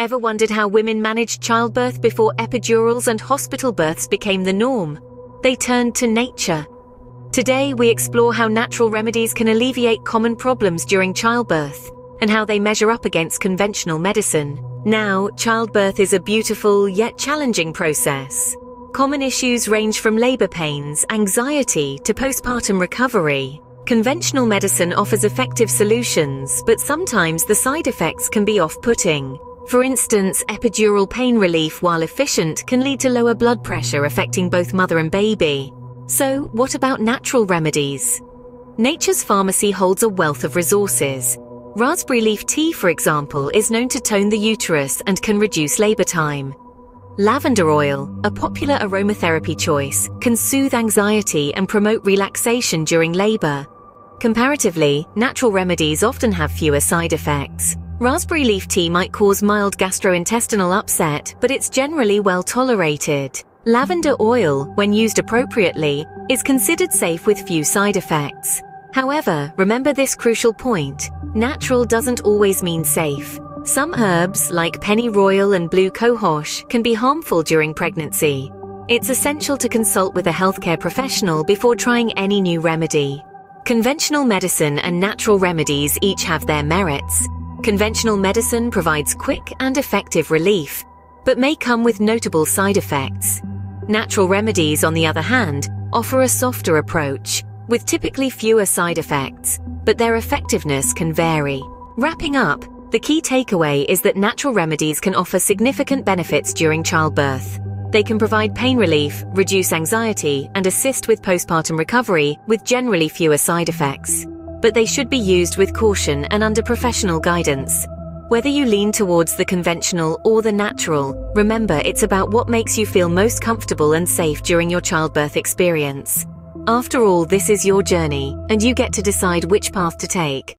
Ever wondered how women managed childbirth before epidurals and hospital births became the norm? They turned to nature. Today, we explore how natural remedies can alleviate common problems during childbirth and how they measure up against conventional medicine. Now, childbirth is a beautiful yet challenging process. Common issues range from labor pains, anxiety, to postpartum recovery. Conventional medicine offers effective solutions, but sometimes the side effects can be off-putting. For instance, epidural pain relief, while efficient, can lead to lower blood pressure affecting both mother and baby. So, what about natural remedies? Nature's pharmacy holds a wealth of resources. Raspberry leaf tea, for example, is known to tone the uterus and can reduce labor time. Lavender oil, a popular aromatherapy choice, can soothe anxiety and promote relaxation during labor. Comparatively, natural remedies often have fewer side effects. Raspberry leaf tea might cause mild gastrointestinal upset, but it's generally well tolerated. Lavender oil, when used appropriately, is considered safe with few side effects. However, remember this crucial point. Natural doesn't always mean safe. Some herbs, like pennyroyal and blue cohosh, can be harmful during pregnancy. It's essential to consult with a healthcare professional before trying any new remedy. Conventional medicine and natural remedies each have their merits. Conventional medicine provides quick and effective relief, but may come with notable side effects. Natural remedies, on the other hand, offer a softer approach, with typically fewer side effects, but their effectiveness can vary. Wrapping up, the key takeaway is that natural remedies can offer significant benefits during childbirth. They can provide pain relief, reduce anxiety, and assist with postpartum recovery with generally fewer side effects but they should be used with caution and under professional guidance. Whether you lean towards the conventional or the natural, remember it's about what makes you feel most comfortable and safe during your childbirth experience. After all, this is your journey, and you get to decide which path to take.